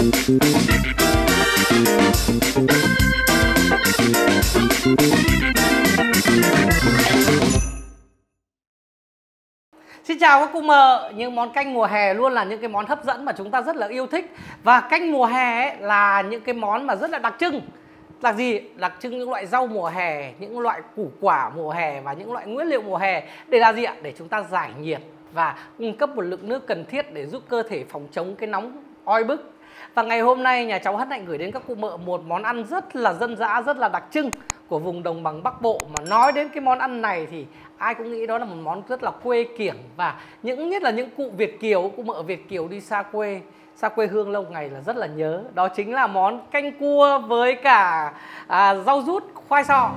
Xin chào các cô mợ, những món canh mùa hè luôn là những cái món hấp dẫn mà chúng ta rất là yêu thích. Và canh mùa hè ấy là những cái món mà rất là đặc trưng. Là gì? Đặc trưng những loại rau mùa hè, những loại củ quả mùa hè và những loại nguyên liệu mùa hè. Để là gì ạ? Để chúng ta giải nhiệt và cung cấp một lượng nước cần thiết để giúp cơ thể phòng chống cái nóng oi bức và ngày hôm nay nhà cháu Hân Hạnh gửi đến các cụ mợ một món ăn rất là dân dã, rất là đặc trưng của vùng đồng bằng Bắc Bộ. Mà nói đến cái món ăn này thì ai cũng nghĩ đó là một món rất là quê kiểng. Và những nhất là những cụ Việt kiều, cụ mợ Việt kiều đi xa quê xa quê hương lâu ngày là rất là nhớ. Đó chính là món canh cua với cả à, rau rút khoai sọ.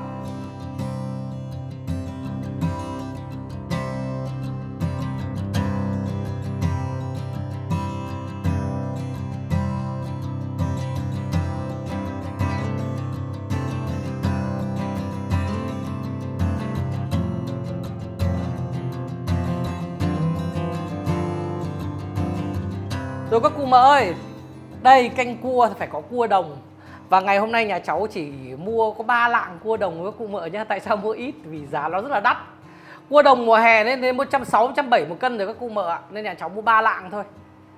Mà ơi Đây canh cua thì phải có cua đồng. Và ngày hôm nay nhà cháu chỉ mua có 3 lạng cua đồng với cụ mợ nhá. Tại sao mua ít? Vì giá nó rất là đắt. Cua đồng mùa hè lên đến 160, 170 một cân rồi các cụ mợ ạ. Nên nhà cháu mua 3 lạng thôi.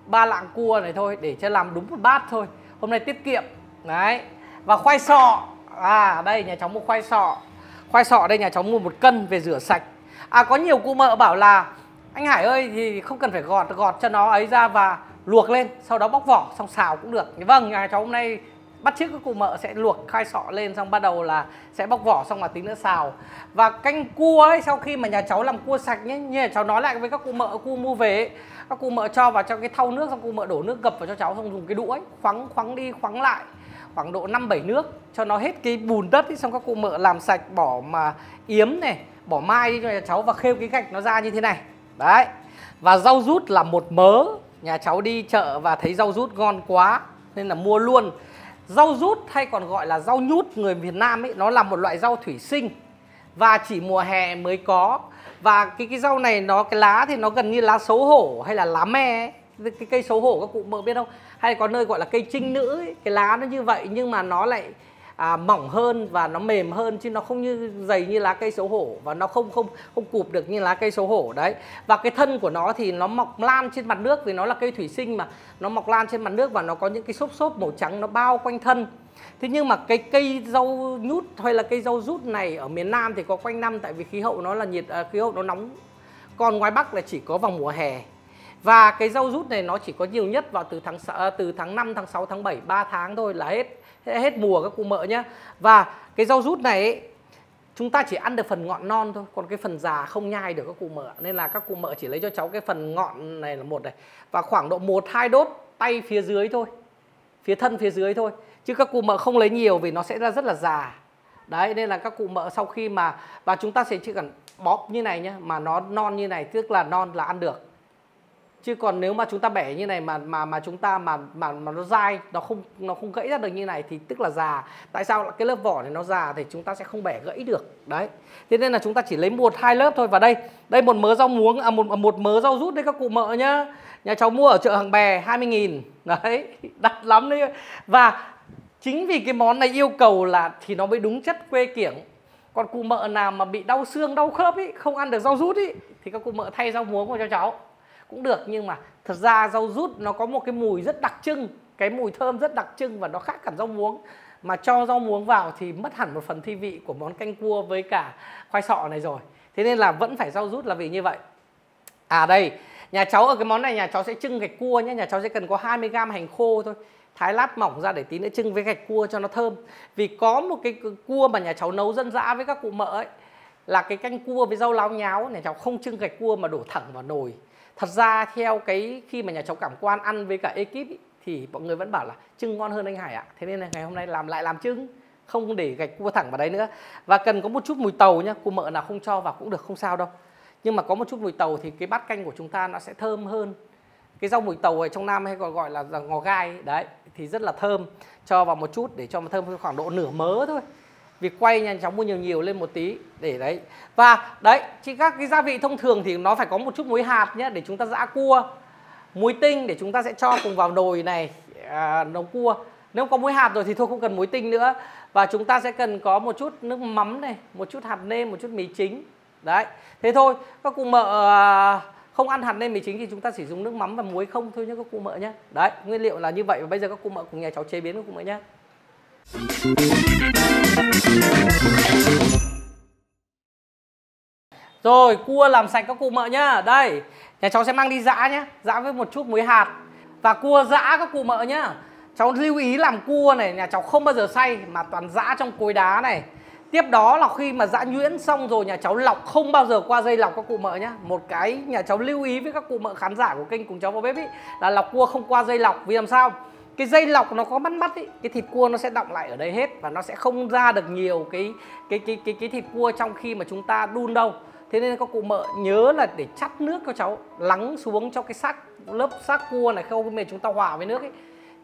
3 lạng cua này thôi để cho làm đúng một bát thôi. Hôm nay tiết kiệm. Đấy. Và khoai sọ. À đây nhà cháu mua khoai sọ. Khoai sọ đây nhà cháu mua một cân về rửa sạch. À có nhiều cụ mợ bảo là Anh Hải ơi thì không cần phải gọt gọt cho nó ấy ra và luộc lên sau đó bóc vỏ xong xào cũng được. Vâng nhà cháu hôm nay bắt chước các cụ mợ sẽ luộc khai sọ lên xong bắt đầu là sẽ bóc vỏ xong là tí nữa xào. Và canh cua ấy sau khi mà nhà cháu làm cua sạch nhé như là cháu nói lại với các cụ mợ cua mua về ấy, các cụ mợ cho vào trong cái thau nước xong cụ mợ đổ nước gập vào cho cháu xong dùng cái đũa ấy, khoắng khoắng đi khoắng lại. Khoảng độ 5 7 nước cho nó hết cái bùn đất ấy, xong các cụ mợ làm sạch bỏ mà yếm này bỏ mai đi cho nhà cháu và khêu cái gạch nó ra như thế này. Đấy. Và rau rút là một mớ nhà cháu đi chợ và thấy rau rút ngon quá, nên là mua luôn rau rút hay còn gọi là rau nhút, người Việt Nam ấy, nó là một loại rau thủy sinh và chỉ mùa hè mới có và cái cái rau này nó, cái lá thì nó gần như lá xấu hổ hay là lá me ấy. cái cây xấu hổ các cụ mợ biết không hay có nơi gọi là cây trinh nữ ấy. cái lá nó như vậy nhưng mà nó lại à, mỏng hơn và nó mềm hơn chứ nó không như dày như lá cây xấu hổ và nó không không không cụp được như lá cây xấu hổ đấy. Và cái thân của nó thì nó mọc lan trên mặt nước vì nó là cây thủy sinh mà. Nó mọc lan trên mặt nước và nó có những cái xốp xốp màu trắng nó bao quanh thân. Thế nhưng mà cái cây rau nhút hay là cây rau rút này ở miền Nam thì có quanh năm tại vì khí hậu nó là nhiệt à, khí hậu nó nóng. Còn ngoài Bắc là chỉ có vào mùa hè. Và cái rau rút này nó chỉ có nhiều nhất vào từ tháng à, từ tháng 5 tháng 6 tháng 7 3 tháng thôi là hết hết mùa các cụ mợ nhá. Và cái rau rút này ấy, chúng ta chỉ ăn được phần ngọn non thôi còn cái phần già không nhai được các cụ mợ. Nên là các cụ mợ chỉ lấy cho cháu cái phần ngọn này là một này và khoảng độ một hai đốt tay phía dưới thôi phía thân phía dưới thôi. Chứ các cụ mợ không lấy nhiều vì nó sẽ ra rất là già. Đấy nên là các cụ mợ sau khi mà và chúng ta sẽ chỉ cần bóp như này nhá mà nó non như này tức là non là ăn được chứ còn nếu mà chúng ta bẻ như này mà mà mà chúng ta mà mà mà nó dai, nó không nó không gãy ra được như này thì tức là già. Tại sao cái lớp vỏ này nó già thì chúng ta sẽ không bẻ gãy được? Đấy. Thế nên là chúng ta chỉ lấy một, hai lớp thôi. Vào đây đây một mớ rau muống à một một mớ rau rút đấy các cụ mợ nhá. Nhà cháu mua ở chợ hàng bè 20 nghìn. Đấy, đắt lắm đấy. Và chính vì cái món này yêu cầu là thì nó mới đúng chất quê kiểng. Còn cụ mợ nào mà bị đau xương, đau khớp ấy không ăn được rau rút ấy thì các cụ mợ thay rau muống vào cho cháu cũng được, nhưng mà thật ra rau rút nó có một cái mùi rất đặc trưng, cái mùi thơm rất đặc trưng và nó khác hẳn rau muống. Mà cho rau muống vào thì mất hẳn một phần thi vị của món canh cua với cả khoai sọ này rồi. Thế nên là vẫn phải rau rút là vì như vậy. À đây, nhà cháu ở cái món này, nhà cháu sẽ trưng gạch cua nhé. Nhà cháu sẽ cần có 20 gram hành khô thôi. Thái lát mỏng ra để tí nữa trưng với gạch cua cho nó thơm. Vì có một cái cua mà nhà cháu nấu dân dã với các cụ mợ ấy, là cái canh cua với rau láo nháo, nhà cháu không trưng gạch cua mà đổ thẳng vào nồi thật ra theo cái khi mà nhà cháu cảm quan ăn với cả ekip ý, thì mọi người vẫn bảo là trưng ngon hơn anh Hải ạ. Thế nên là ngày hôm nay làm lại làm trưng không để gạch cua thẳng vào đấy nữa. Và cần có một chút mùi tàu nhá cô mợ nào không cho vào cũng được không sao đâu. Nhưng mà có một chút mùi tàu thì cái bát canh của chúng ta nó sẽ thơm hơn. Cái rau mùi tàu ở trong nam hay còn gọi là ngò gai đấy thì rất là thơm. Cho vào một chút để cho nó thơm khoảng độ nửa mớ thôi vì quay nhanh chóng mua nhiều nhiều lên một tí để đấy. Và đấy chỉ các cái gia vị thông thường thì nó phải có một chút muối hạt nhé để chúng ta giã cua. Muối tinh để chúng ta sẽ cho cùng vào nồi này à, nấu cua. Nếu có muối hạt rồi thì thôi không cần muối tinh nữa. Và chúng ta sẽ cần có một chút nước mắm này một chút hạt nêm một chút mì chính. Đấy thế thôi. Các cụ mợ à, không ăn hạt nêm mì chính thì chúng ta chỉ dùng nước mắm và muối không thôi nhé các cụ mợ nhé. Đấy nguyên liệu là như vậy và bây giờ các cụ mợ cùng nhà cháu chế biến các cụ mợ nhé rồi cua làm sạch các cụ mợ nhá. Đây nhà cháu sẽ mang đi giã nhá, giã với một chút muối hạt. Và cua giã các cụ mợ nhá. Cháu lưu ý làm cua này nhà cháu không bao giờ xay mà toàn giã trong cối đá này. Tiếp đó là khi mà giã nhuyễn xong rồi nhà cháu lọc không bao giờ qua dây lọc các cụ mợ nhá. Một cái nhà cháu lưu ý với các cụ mợ khán giả của kênh cùng cháu vào bếp ý là lọc cua không qua dây lọc. Vì làm sao? Cái dây lọc nó có bắt mắt ý cái thịt cua nó sẽ động lại ở đây hết và nó sẽ không ra được nhiều cái cái cái cái cái thịt cua trong khi mà chúng ta đun đâu. Thế nên các cụ mợ nhớ là để chắt nước cho cháu lắng xuống cho cái xác lớp xác cua này không mình chúng ta hòa với nước ấy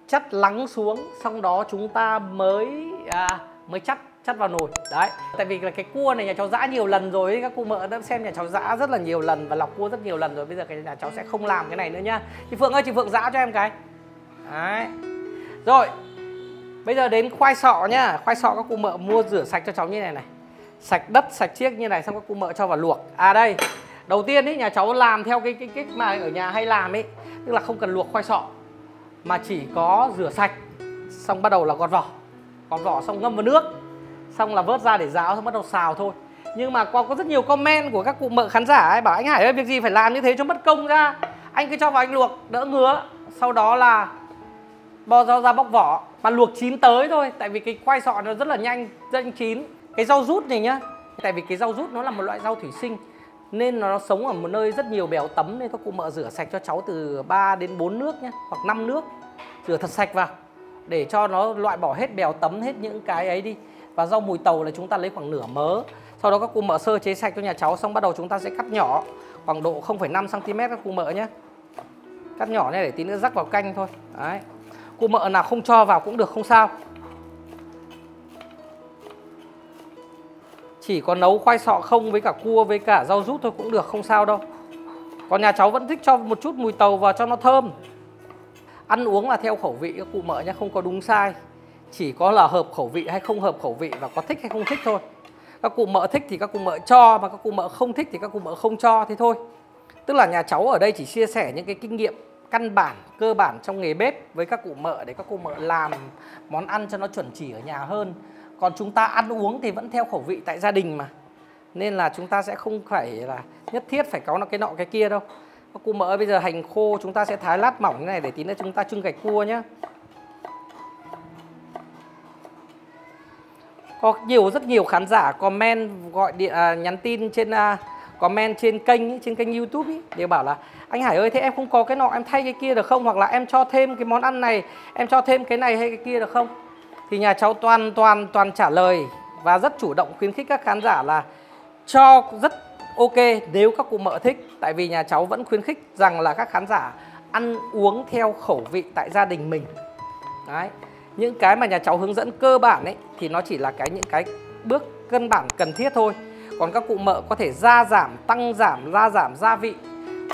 chắt lắng xuống xong đó chúng ta mới à, mới chắt chắt vào nồi. Đấy tại vì là cái cua này nhà cháu giã nhiều lần rồi các cụ mợ đã xem nhà cháu giã rất là nhiều lần và lọc cua rất nhiều lần rồi. Bây giờ cái nhà cháu sẽ không làm cái này nữa nhá chị phượng ơi chị phượng giã cho em cái đấy. Rồi, bây giờ đến khoai sọ nhá. Khoai sọ các cụ mợ mua rửa sạch cho cháu như này này. Sạch đất, sạch chiếc như này xong các cụ mợ cho vào luộc. À đây. Đầu tiên ấy nhà cháu làm theo cái cái cách mà ở nhà hay làm ấy tức là không cần luộc khoai sọ, mà chỉ có rửa sạch, xong bắt đầu là gọt vỏ. Gọt vỏ xong ngâm vào nước, xong là vớt ra để ráo, xong bắt đầu xào thôi. Nhưng mà qua, có rất nhiều comment của các cụ mợ khán giả ấy, bảo anh Hải ơi, việc gì phải làm như thế cho mất công ra? Anh cứ cho vào anh luộc, đỡ ngứa. Sau đó là bò rau ra bóc vỏ. Mà luộc chín tới thôi tại vì cái khoai sọ nó rất là nhanh rất chín. Cái rau rút này nhá tại vì cái rau rút nó là một loại rau thủy sinh nên nó sống ở một nơi rất nhiều béo tấm nên các cụ mợ rửa sạch cho cháu từ 3 đến 4 nước nhé hoặc 5 nước. Rửa thật sạch vào để cho nó loại bỏ hết bèo tấm hết những cái ấy đi. Và rau mùi tàu là chúng ta lấy khoảng nửa mớ. Sau đó các cụ mợ sơ chế sạch cho nhà cháu xong bắt đầu chúng ta sẽ cắt nhỏ khoảng độ 0,5 cm các cụ mợ nhé cắt nhỏ này để tí nữa rắc vào canh thôi. Đấy cụ mợ nào không cho vào cũng được, không sao. Chỉ có nấu khoai sọ không với cả cua với cả rau rút thôi cũng được, không sao đâu. Còn nhà cháu vẫn thích cho một chút mùi tàu vào cho nó thơm. Ăn uống là theo khẩu vị, các cụ mợ nhé, không có đúng sai. Chỉ có là hợp khẩu vị hay không hợp khẩu vị và có thích hay không thích thôi. Các cụ mợ thích thì các cụ mợ cho, mà các cụ mợ không thích thì các cụ mợ không cho, thế thôi. Tức là nhà cháu ở đây chỉ chia sẻ những cái kinh nghiệm căn bản cơ bản trong nghề bếp với các cụ mợ để các cụ mợ làm món ăn cho nó chuẩn chỉ ở nhà hơn. Còn chúng ta ăn uống thì vẫn theo khẩu vị tại gia đình mà. Nên là chúng ta sẽ không phải là nhất thiết phải có nó cái nọ cái kia đâu. Các cụ mỡ bây giờ hành khô chúng ta sẽ thái lát mỏng như này để tí nữa chúng ta trưng gạch cua nhé có nhiều rất nhiều khán giả comment gọi điện à, nhắn tin trên à, comment trên kênh trên kênh YouTube ý, đều bảo là anh Hải ơi, thế em không có cái nọ, em thay cái kia được không? Hoặc là em cho thêm cái món ăn này, em cho thêm cái này hay cái kia được không? Thì nhà cháu toàn toàn toàn trả lời và rất chủ động khuyến khích các khán giả là cho rất ok nếu các cụ mợ thích. Tại vì nhà cháu vẫn khuyến khích rằng là các khán giả ăn uống theo khẩu vị tại gia đình mình. Đấy. Những cái mà nhà cháu hướng dẫn cơ bản ấy, thì nó chỉ là cái những cái bước cân bản cần thiết thôi. Còn các cụ mợ có thể gia giảm, tăng giảm, gia giảm, gia vị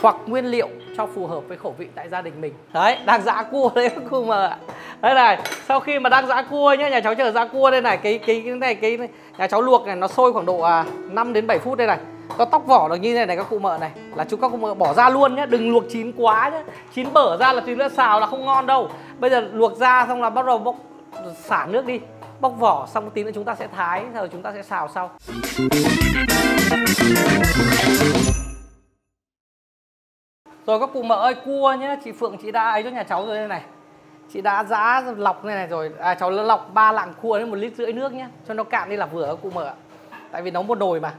hoặc nguyên liệu cho phù hợp với khẩu vị tại gia đình mình. Đấy đang giã cua đấy các cụ mợ ạ đây này sau khi mà đang giã cua nhá nhà cháu chờ giã cua đây này cái cái cái này cái nhà cháu luộc này nó sôi khoảng độ à, 5 đến 7 phút đây này. Có tóc vỏ được như này này các cụ mợ này. Là chúng các cụ mợ bỏ ra luôn nhé đừng luộc chín quá nhé chín bở ra là tí nữa xào là không ngon đâu. Bây giờ luộc ra xong là bắt đầu bốc xả nước đi. Bóc vỏ xong tí nữa chúng ta sẽ thái rồi chúng ta sẽ xào sau rồi các cụ mợ ơi cua nhé. Chị Phượng chị đã ấy cho nhà cháu rồi đây này. Chị đã giã lọc này này rồi. À, cháu lọc ba lạng cua đến một lít rưỡi nước nhé. Cho nó cạn đi là vừa các cụ mợ tại vì nấu một nồi mà.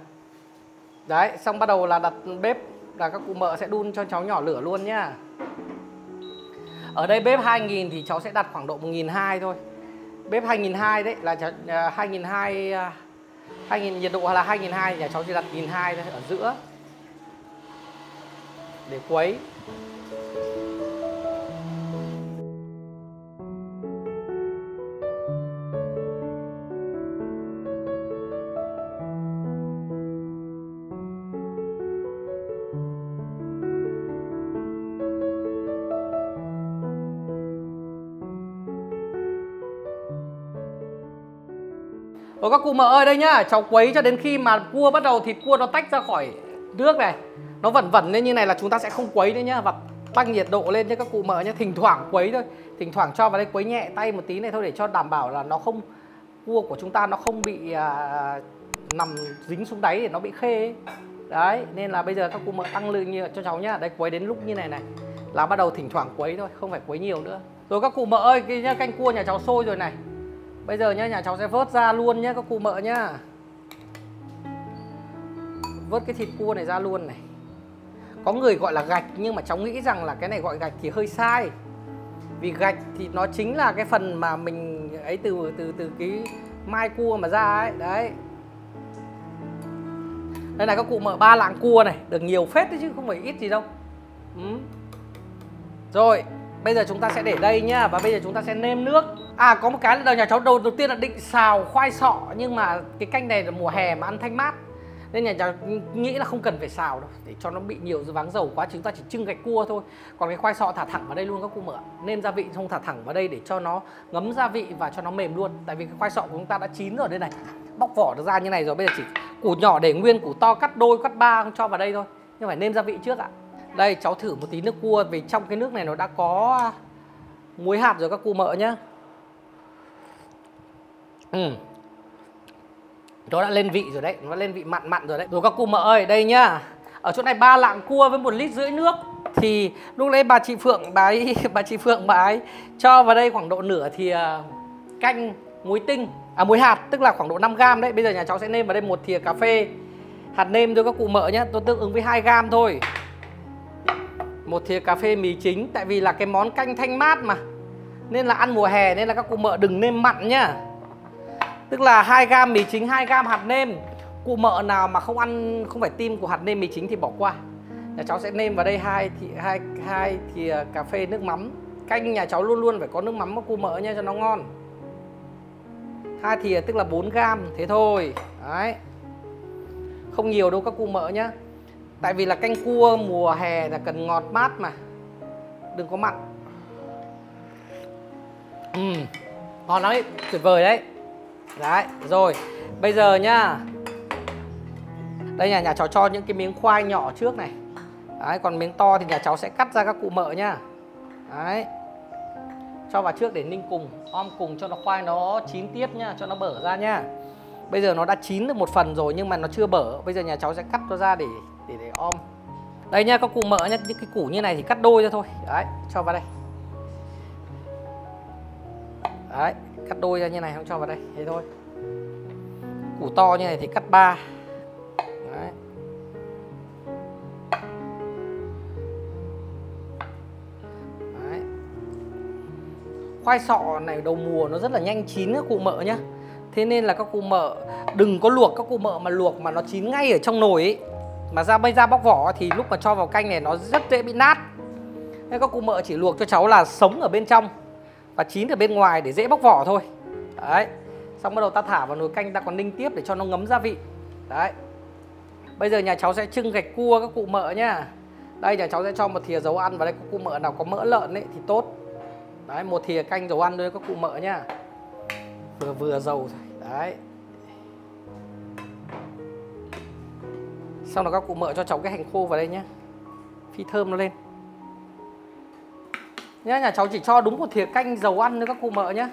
Đấy xong bắt đầu là đặt bếp là các cụ mợ sẽ đun cho cháu nhỏ lửa luôn nhá. Ở đây bếp 2000 thì cháu sẽ đặt khoảng độ 1002 thôi. Bếp 2002 đấy là cháu, uh, 2002 uh, 2000 nhiệt độ là 2002 nhà cháu chỉ đặt 1002 thôi ở giữa để quấy Rồi các cụ mợ ơi, đây nhá. Cháu quấy cho đến khi mà cua bắt đầu thịt cua nó tách ra khỏi nước này nó vẩn vẩn lên như này là chúng ta sẽ không quấy nữa nhá. Và tăng nhiệt độ lên cho các cụ mợ nhé thỉnh thoảng quấy thôi. Thỉnh thoảng cho vào đây quấy nhẹ tay một tí này thôi để cho đảm bảo là nó không cua của chúng ta nó không bị à, nằm dính xuống đáy để nó bị khê ấy. đấy nên là bây giờ các cụ mợ tăng lượng như cho cháu nhá. Đây quấy đến lúc như này này. Là bắt đầu thỉnh thoảng quấy thôi không phải quấy nhiều nữa. Rồi các cụ mợ ơi cái nhá, canh cua nhà cháu sôi rồi này. Bây giờ nhá nhà cháu sẽ vớt ra luôn nhá các cụ mợ nhá. Vớt cái thịt cua này ra luôn này có người gọi là gạch, nhưng mà cháu nghĩ rằng là cái này gọi gạch thì hơi sai. Vì gạch thì nó chính là cái phần mà mình ấy từ từ từ cái mai cua mà ra ấy, đấy. Đây là các cụ mở ba lạng cua này, được nhiều phết đấy chứ, không phải ít gì đâu. Ừ. rồi, bây giờ chúng ta sẽ để đây nhá, và bây giờ chúng ta sẽ nêm nước. À có một cái là nhà cháu đầu đầu tiên là định xào khoai sọ, nhưng mà cái canh này là mùa hè mà ăn thanh mát nên nhà cháu nghĩ là không cần phải xào đâu, để cho nó bị nhiều váng dầu quá chúng ta chỉ trưng gạch cua thôi. Còn cái khoai sọ thả thẳng vào đây luôn các cô mở nêm gia vị không thả thẳng vào đây để cho nó ngấm gia vị và cho nó mềm luôn. Tại vì cái khoai sọ của chúng ta đã chín rồi đây này, bóc vỏ được ra như này rồi, bây giờ chỉ củ nhỏ để nguyên, củ to, cắt đôi, cắt ba không cho vào đây thôi. Nhưng phải nêm gia vị trước ạ. Đây, cháu thử một tí nước cua, vì trong cái nước này nó đã có muối hạt rồi các cô mợ nhá. Ừ nó đã lên vị rồi đấy, nó lên vị mặn mặn rồi đấy. Rồi các cụ mợ ơi, đây nhá. Ở chỗ này ba lạng cua với một lít rưỡi nước. Thì lúc đấy bà chị phượng, bà ấy, bà chị phượng, bà ấy cho vào đây khoảng độ nửa thì à, canh muối tinh. À muối hạt, tức là khoảng độ 5 gram đấy. Bây giờ nhà cháu sẽ nêm vào đây một thìa cà phê. Hạt nêm thôi các cụ mợ nhé tôi tương ứng với 2 gram thôi. Một thìa cà phê mì chính, tại vì là cái món canh thanh mát mà. Nên là ăn mùa hè, nên là các cụ mợ đừng nêm mặn nhá. Tức là 2 gam mì chính, 2 gam hạt nêm. Cụ mợ nào mà không ăn, không phải tim của hạt nêm mì chính thì bỏ qua. Nhà cháu sẽ nêm vào đây hai thì hai hai thì ờ, cà phê nước mắm. Canh nhà cháu luôn luôn phải có nước mắm của cụ mợ nha cho nó ngon. Hai thìa ờ, tức là 4 gam Thế thôi. Đấy. Không nhiều đâu các cụ mợ nhá. Tại vì là canh cua mùa hè là cần ngọt mát mà. Đừng có mặn. Ừ Ngon lắm đấy, tuyệt vời đấy. Đấy, rồi. Bây giờ nhá. Đây nhà nhà cháu cho những cái miếng khoai nhỏ trước này. Đấy, còn miếng to thì nhà cháu sẽ cắt ra các cụ mợ nhá. Đấy. Cho vào trước để ninh cùng Om cùng cho nó khoai nó chín tiếp nhá Cho nó bở ra nhá. Bây giờ nó đã chín được một phần rồi nhưng mà nó chưa bở. Bây giờ nhà cháu sẽ cắt nó ra để để để om. Đây nha các cụ mỡ nhá Những cái củ như này thì cắt đôi ra thôi. Đấy, cho vào đây. Đấy, cắt đôi ra như này, không cho vào đây. Thế thôi. Củ to như này thì cắt ba. Đấy. Đấy. khoai sọ này đầu mùa nó rất là nhanh chín các cụ mợ nhá. Thế nên là các cụ mợ, đừng có luộc các cụ mợ mà luộc mà nó chín ngay ở trong nồi ấy. Mà ra bây ra bóc vỏ thì lúc mà cho vào canh này nó rất dễ bị nát. Nên các cụ mợ chỉ luộc cho cháu là sống ở bên trong và chín ở bên ngoài để dễ bóc vỏ thôi. Đấy. Xong bắt đầu ta thả vào nồi canh, ta còn ninh tiếp để cho nó ngấm gia vị. Đấy. Bây giờ nhà cháu sẽ trưng gạch cua các cụ mợ nhá. Đây, nhà cháu sẽ cho một thìa dầu ăn vào đây, các cụ mợ nào có mỡ lợn ấy thì tốt. Đấy, một thìa canh dầu ăn thôi các cụ mợ nhá. Vừa vừa dầu thôi. Đấy. Xong rồi các cụ mợ cho cháu cái hành khô vào đây nhá. Phi thơm nó lên nhá, nhà cháu chỉ cho đúng một thìa canh dầu ăn thôi các cụ mợ nhé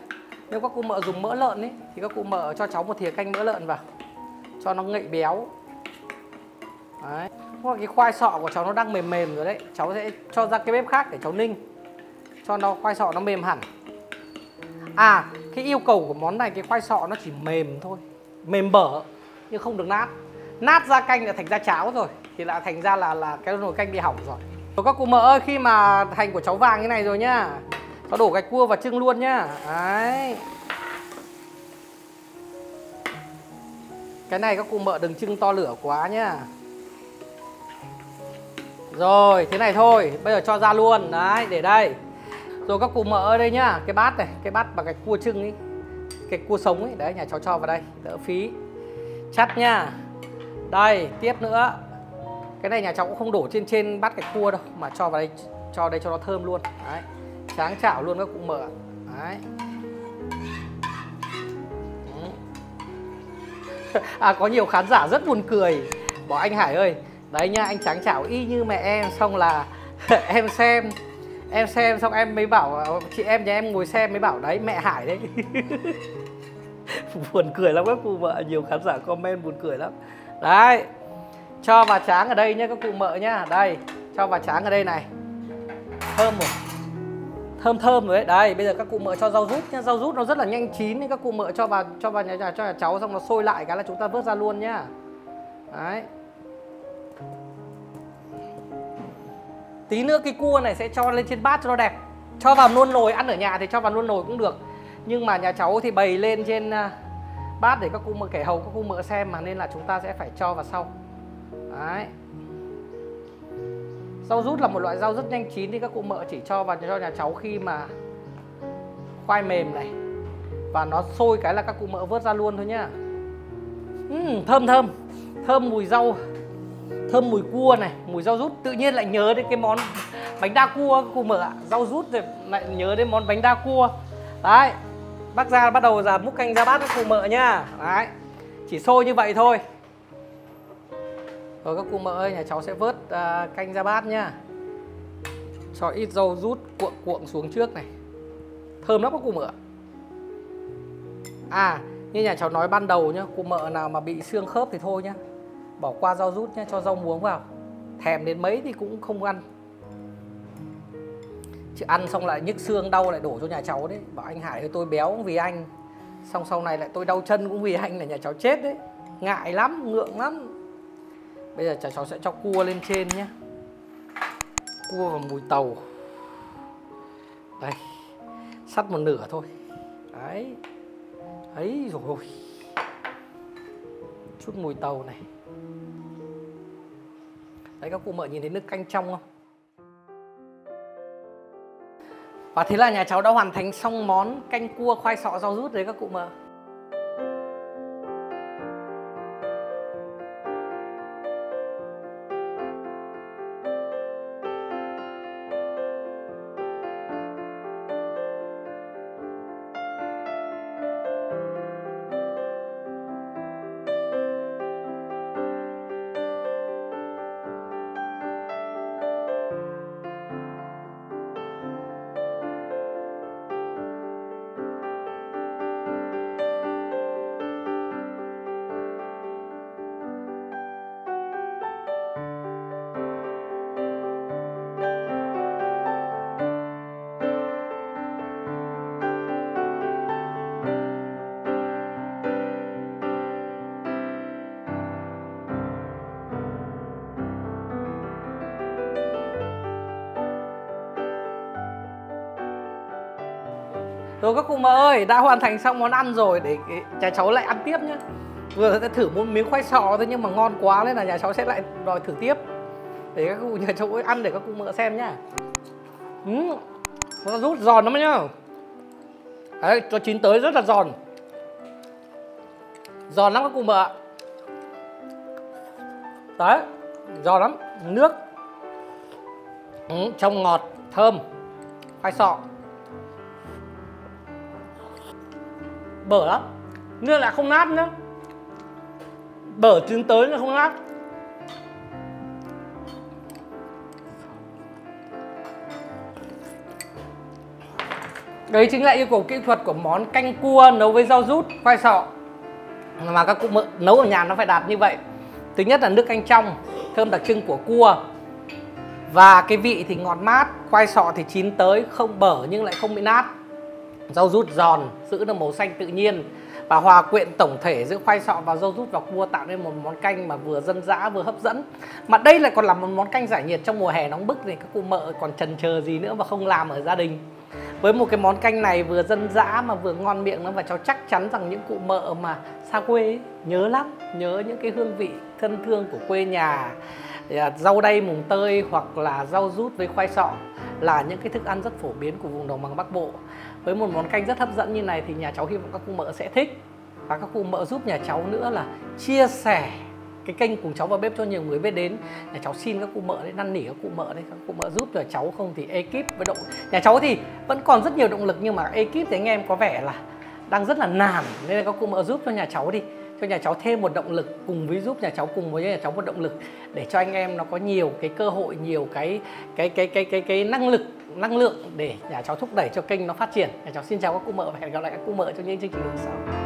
nếu các cụ mợ dùng mỡ lợn ấy thì các cụ mợ cho cháu một thìa canh mỡ lợn vào. Cho nó ngậy béo. Đấy. Hoặc cái khoai sọ của cháu nó đang mềm mềm rồi đấy. Cháu sẽ cho ra cái bếp khác để cháu ninh. Cho nó, khoai sọ nó mềm hẳn. À cái yêu cầu của món này, cái khoai sọ nó chỉ mềm thôi. Mềm bở, nhưng không được nát. Nát ra canh là thành ra cháo rồi. Thì lại thành ra là là cái nồi canh bị hỏng rồi các cụ mợ ơi, khi mà thành của cháu vàng như này rồi nhá. Cháu đổ gạch cua vào trưng luôn nhá. Đấy. Cái này các cụ mợ đừng trưng to lửa quá nhá. Rồi, thế này thôi. Bây giờ cho ra luôn. Đấy, để đây. Rồi các cụ mợ ở đây nhá. Cái bát này, Cái bát bằng gạch cua trưng ấy. Cái cua sống ấy. Đấy, nhà cháu cho vào đây. Đỡ phí. Chắt nhá. Đây, tiếp nữa. Cái này nhà cháu cũng không đổ trên trên bát gạch cua đâu, Mà cho vào đây, Cho đây cho nó thơm luôn. Đấy, tráng chảo luôn các cụ mở. Đấy. Ừ. À có nhiều khán giả rất buồn cười. Bảo anh Hải ơi, đấy nha anh tráng chảo y như mẹ em, xong là em xem em xem, xong em mới bảo, chị em nhà em ngồi xem mới bảo, đấy, mẹ Hải đấy. Buồn cười lắm các cụ vợ nhiều khán giả comment buồn cười lắm. Đấy cho vào tráng ở đây nhé các cụ mợ nhá. Đây cho vào tráng ở đây này. Thơm rồi. Thơm thơm rồi đấy. Đây bây giờ các cụ mợ cho rau rút nhá. Rau rút nó rất là nhanh chín nên các cụ mợ cho vào cho vào nhà, nhà cho nhà cháu xong nó sôi lại cái là chúng ta vớt ra luôn nhá. Đấy. Tí nữa cái cua này sẽ cho lên trên bát cho nó đẹp. Cho vào luôn nồi ăn ở nhà thì cho vào luôn nồi cũng được. Nhưng mà nhà cháu thì bày lên trên à, bát để các cụ mợ kể hầu các cụ mợ xem mà nên là chúng ta sẽ phải cho vào sau đấy. Rau rút là một loại rau rất nhanh chín thì các cụ mợ chỉ cho vào cho nhà cháu khi mà khoai mềm này. Và nó sôi cái là các cụ mợ vớt ra luôn thôi nhá. Uhm, thơm thơm. Thơm mùi rau thơm mùi cua này mùi rau rút. Tự nhiên lại nhớ đến cái món bánh đa cua các cụ mợ ạ. Rau rút rồi lại nhớ đến món bánh đa cua. Đấy bác ra bắt đầu là múc canh ra bát các cụ mợ nhá. Đấy chỉ sôi như vậy thôi rồi các cụ mợ ơi nhà cháu sẽ vớt uh, canh ra bát nhá. Cho ít dầu rút cuộn cuộn xuống trước này. Thơm lắm các cụ mợ. À như nhà cháu nói ban đầu nhá cụ mợ nào mà bị xương khớp thì thôi nhá. Bỏ qua rau rút nhá cho rau muống vào. Thèm đến mấy thì cũng không ăn. Chứ ăn xong lại nhức xương đau lại đổ cho nhà cháu đấy. Bảo anh Hải ơi tôi béo cũng vì anh. Xong sau này lại tôi đau chân cũng vì anh là nhà cháu chết đấy. Ngại lắm ngượng lắm bây giờ cháu sẽ cho cua lên trên nhé. Cua và mùi tàu. Đây, sắt một nửa thôi. Đấy. Ấy rồi. Chút mùi tàu này. Đấy, các cụ mợ nhìn thấy nước canh trong không? Và thế là nhà cháu đã hoàn thành xong món canh cua khoai sọ rau rút đấy các cụ mợ. Rồi các cụ mà ơi, đã hoàn thành xong món ăn rồi để nhà cháu lại ăn tiếp nhá. Vừa sẽ thử một miếng khoai sọ thôi nhưng mà ngon quá nên là nhà cháu sẽ lại đòi thử tiếp. Để các cụ nhà cháu ấy ăn để các cụ mợ xem nhá. Ừ, nó rút giòn lắm nhá. Đấy, cho chín tới rất là giòn. Giòn lắm các cụ mợ. Đấy, giòn lắm, nước. Ừ, trong ngọt, thơm. Khoai sọ. Bở lắm. Nhưng lại không nát nữa. Bở tiến tới nó không nát. Đấy chính là yêu cầu kỹ thuật của món canh cua nấu với rau rút, khoai sọ. Mà các cụ nấu ở nhà nó phải đạt như vậy. Thứ nhất là nước canh trong, thơm đặc trưng của cua. Và cái vị thì ngọt mát, khoai sọ thì chín tới, không bở nhưng lại không bị nát rau rút giòn giữ được màu xanh tự nhiên và hòa quyện tổng thể giữa khoai sọ và rau rút và cua tạo nên một món canh mà vừa dân dã vừa hấp dẫn. Mà đây lại còn là một món canh giải nhiệt trong mùa hè nóng bức thì các cụ mợ còn chần chờ gì nữa mà không làm ở gia đình. Với một cái món canh này vừa dân dã mà vừa ngon miệng lắm và cháu chắc chắn rằng những cụ mợ mà xa quê ấy, nhớ lắm nhớ những cái hương vị thân thương của quê nhà à, rau đay mùng tơi hoặc là rau rút với khoai sọ là những cái thức ăn rất phổ biến của vùng đồng bằng Bắc Bộ với một món canh rất hấp dẫn như này thì nhà cháu hy vọng các cụ mợ sẽ thích. Và các cụ mợ giúp nhà cháu nữa là chia sẻ cái kênh cùng cháu vào bếp cho nhiều người biết đến. Nhà cháu xin các cụ mợ đấy, năn nỉ các cụ mợ đấy, các cụ mợ giúp cho cháu. Không thì ekip với động nhà cháu thì vẫn còn rất nhiều động lực nhưng mà ekip thì anh em có vẻ là đang rất là nản. Nên là các cụ mợ giúp cho nhà cháu đi cho nhà cháu thêm một động lực cùng với giúp nhà cháu cùng với nhà cháu một động lực để cho anh em nó có nhiều cái cơ hội, nhiều cái cái cái cái cái cái năng lực, năng lượng để nhà cháu thúc đẩy cho kênh nó phát triển. Nhà cháu xin chào các cụ mợ và hẹn gặp lại các cụ mợ trong những chương trình lần sau.